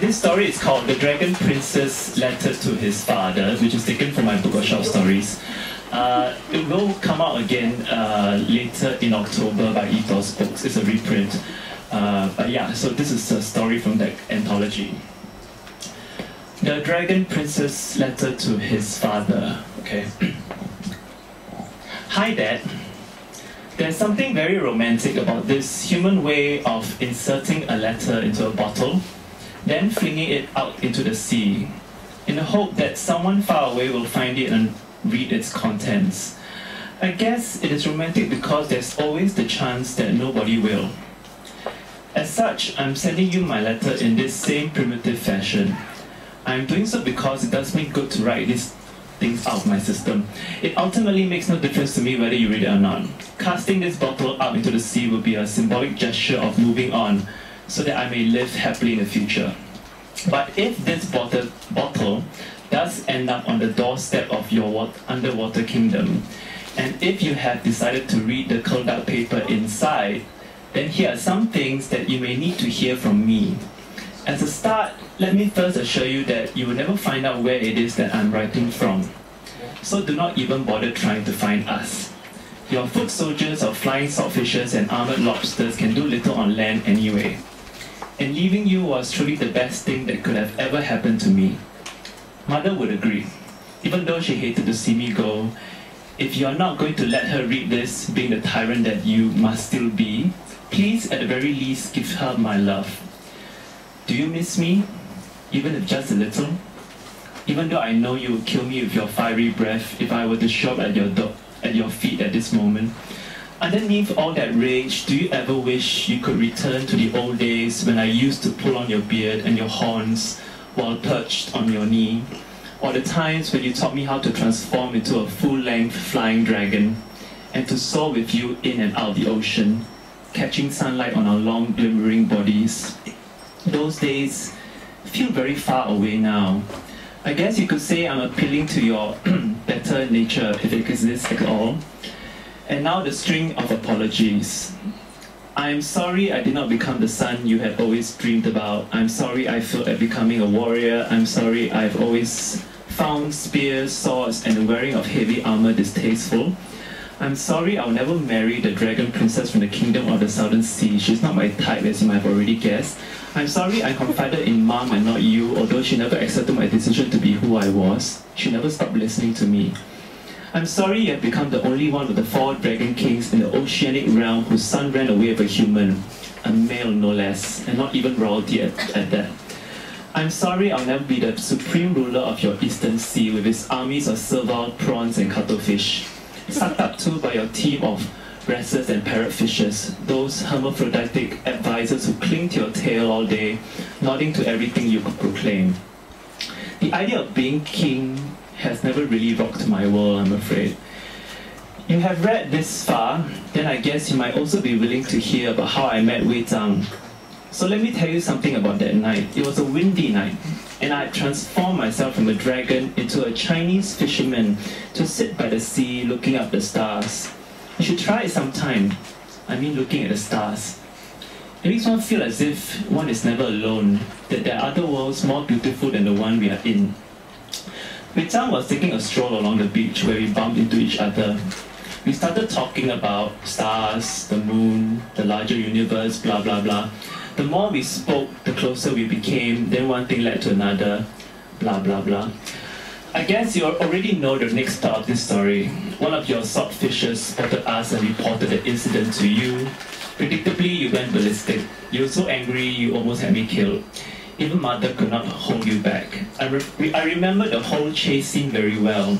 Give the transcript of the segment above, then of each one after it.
this story is called The Dragon Prince's Letter to His Father, which is taken from my book of short stories. Uh, it will come out again uh, later in October by Ethos Books. It's a reprint. Uh, but yeah, so this is a story from that anthology. The Dragon Prince's Letter to His Father. Okay. Hi, Dad. There's something very romantic about this human way of inserting a letter into a bottle, then flinging it out into the sea, in the hope that someone far away will find it and read its contents. I guess it is romantic because there's always the chance that nobody will. As such, I'm sending you my letter in this same primitive fashion. I'm doing so because it does me good to write these things out of my system. It ultimately makes no difference to me whether you read it or not. Casting this bottle out into the sea will be a symbolic gesture of moving on so that I may live happily in the future. But if this bottle, bottle does end up on the doorstep of your underwater kingdom, and if you have decided to read the up paper inside, then here are some things that you may need to hear from me. As a start, let me first assure you that you will never find out where it is that I'm writing from. So do not even bother trying to find us. Your foot soldiers of flying swordfishes and armored lobsters can do little on land anyway. And leaving you was truly the best thing that could have ever happened to me. Mother would agree, even though she hated to see me go. If you are not going to let her read this, being the tyrant that you must still be, please at the very least give her my love. Do you miss me? Even if just a little? Even though I know you would kill me with your fiery breath if I were to show up at your, do- at your feet at this moment. Underneath all that rage, do you ever wish you could return to the old days when I used to pull on your beard and your horns while perched on your knee? Or the times when you taught me how to transform into a full-length flying dragon and to soar with you in and out the ocean, catching sunlight on our long glimmering bodies. Those days feel very far away now. I guess you could say I'm appealing to your better nature, if it exists at all. And now the string of apologies. I'm sorry I did not become the son you had always dreamed about. I'm sorry I failed at becoming a warrior. I'm sorry I've always found spears, swords, and the wearing of heavy armor distasteful. I'm sorry I'll never marry the dragon princess from the kingdom of the southern sea. She's not my type, as you might have already guessed. I'm sorry I confided in mom and not you, although she never accepted my decision to be who I was. She never stopped listening to me. I'm sorry you have become the only one of the four dragon kings in the oceanic realm whose son ran away with a human, a male no less, and not even royalty at, at that. I'm sorry I'll never be the supreme ruler of your eastern sea with its armies of servile prawns and cuttlefish, sucked up to by your team of wrestlers and parrotfishes, those hermaphroditic advisors who cling to your tail all day, nodding to everything you proclaim. The idea of being king has never really rocked my world, I'm afraid. You have read this far, then I guess you might also be willing to hear about how I met Wei Zhang. So let me tell you something about that night. It was a windy night, and I transformed myself from a dragon into a Chinese fisherman to sit by the sea looking up the stars. You should try it sometime. I mean looking at the stars. It makes one feel as if one is never alone, that there are other worlds more beautiful than the one we are in. Wei was taking a stroll along the beach where we bumped into each other. We started talking about stars, the moon, the larger universe, blah blah blah. The more we spoke, the closer we became, then one thing led to another, blah blah blah. I guess you already know the next part of this story. One of your swordfishes spotted us and reported the incident to you. Predictably, you went ballistic. You were so angry, you almost had me killed. Even mother could not hold you back. I, re- I remember the whole chase scene very well.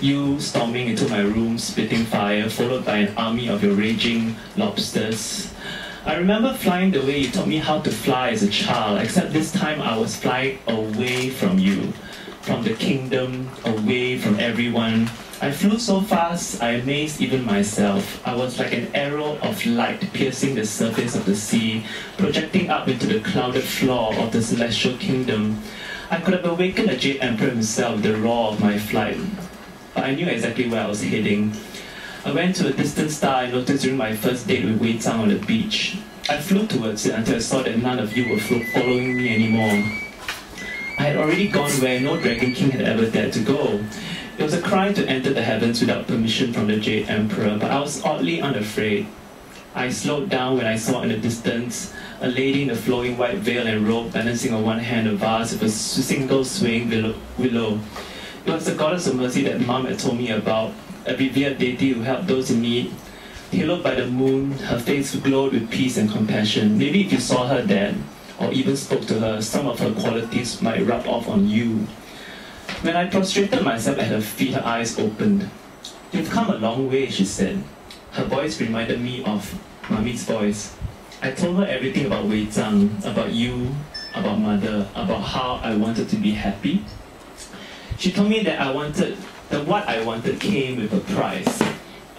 You storming into my room, spitting fire, followed by an army of your raging lobsters. I remember flying the way you taught me how to fly as a child, except this time I was flying away from you, from the kingdom, away from everyone. I flew so fast, I amazed even myself. I was like an arrow of light piercing the surface of the sea, projecting up into the clouded floor of the celestial kingdom. I could have awakened the Jade Emperor himself with the roar of my flight, but I knew exactly where I was heading. I went to a distant star I noticed during my first date with Wei Zhang on the beach. I flew towards it until I saw that none of you were following me anymore. I had already gone where no Dragon King had ever dared to go. It was a crime to enter the heavens without permission from the Jade Emperor, but I was oddly unafraid. I slowed down when I saw in the distance a lady in a flowing white veil and robe balancing on one hand a vase with a single swaying willow. It was the goddess of mercy that mom had told me about, a revered deity who helped those in need. Haloed by the moon, her face glowed with peace and compassion. Maybe if you saw her then, or even spoke to her, some of her qualities might rub off on you. When I prostrated myself at her feet, her eyes opened. You've come a long way, she said. Her voice reminded me of Mummy's voice. I told her everything about Wei Zhang, about you, about mother, about how I wanted to be happy. She told me that I wanted that what I wanted came with a price,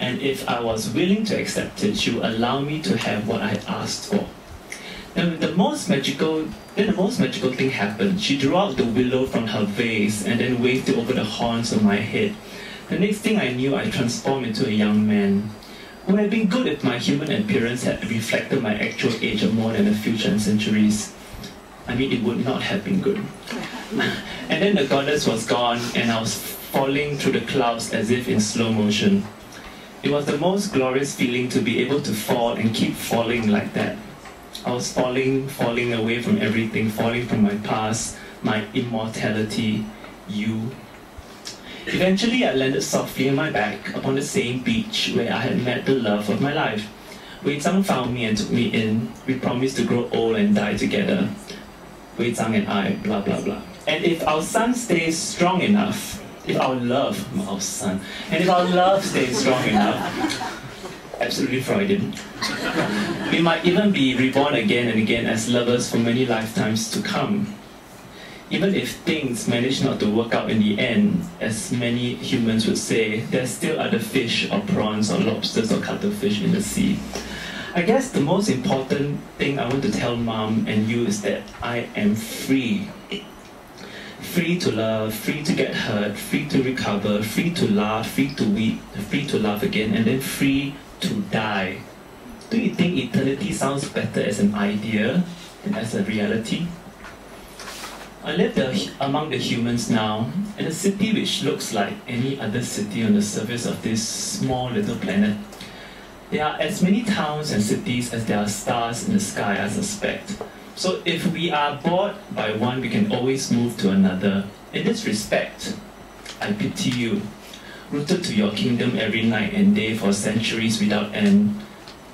and if I was willing to accept it, she would allow me to have what I had asked for. And the most magical then the most magical thing happened. She drew out the willow from her vase and then waved it over the horns of my head. The next thing I knew, I transformed into a young man. Would have been good if my human appearance had reflected my actual age of more than a few centuries. I mean, it would not have been good. and then the goddess was gone, and I was falling through the clouds as if in slow motion. It was the most glorious feeling to be able to fall and keep falling like that. I was falling, falling away from everything, falling from my past, my immortality, you, Eventually, I landed softly on my back upon the same beach where I had met the love of my life. Wei Zhang found me and took me in. We promised to grow old and die together. Wei Zhang and I, blah blah blah. And if our son stays strong enough, if our love, our son, and if our love stays strong enough, absolutely Freudian, we might even be reborn again and again as lovers for many lifetimes to come even if things manage not to work out in the end, as many humans would say, there's still other fish or prawns or lobsters or cuttlefish in the sea. I guess the most important thing I want to tell mom and you is that I am free. Free to love, free to get hurt, free to recover, free to laugh, free to weep, free to laugh again, and then free to die. Do you think eternity sounds better as an idea than as a reality? I live the, among the humans now in a city which looks like any other city on the surface of this small little planet. There are as many towns and cities as there are stars in the sky, I suspect. So if we are bored by one, we can always move to another. In this respect, I pity you, rooted to your kingdom every night and day for centuries without end.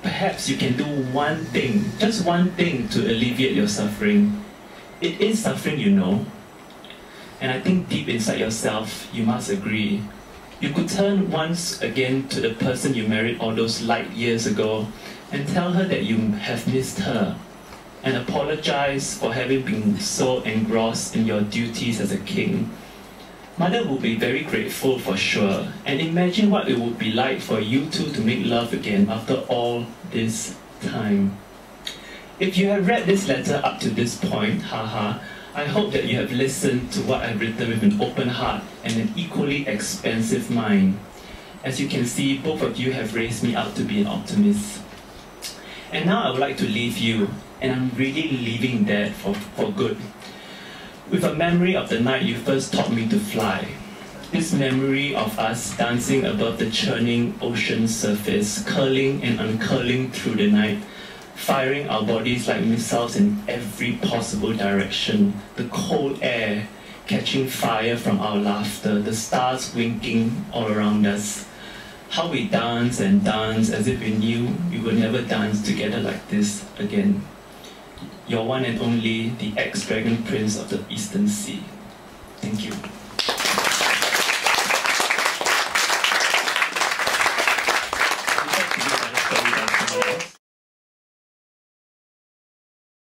Perhaps you can do one thing, just one thing to alleviate your suffering it is suffering, you know. And I think deep inside yourself, you must agree. You could turn once again to the person you married all those light years ago and tell her that you have missed her and apologize for having been so engrossed in your duties as a king. Mother will be very grateful for sure, and imagine what it would be like for you two to make love again after all this time. If you have read this letter up to this point, haha, I hope that you have listened to what I've written with an open heart and an equally expansive mind. As you can see, both of you have raised me up to be an optimist. And now I would like to leave you, and I'm really leaving that for, for good, with a memory of the night you first taught me to fly. This memory of us dancing above the churning ocean surface, curling and uncurling through the night, firing our bodies like missiles in every possible direction, the cold air catching fire from our laughter, the stars winking all around us. How we dance and dance as if we knew we would never dance together like this again. Your one and only, the ex-dragon prince of the Eastern Sea. Thank you.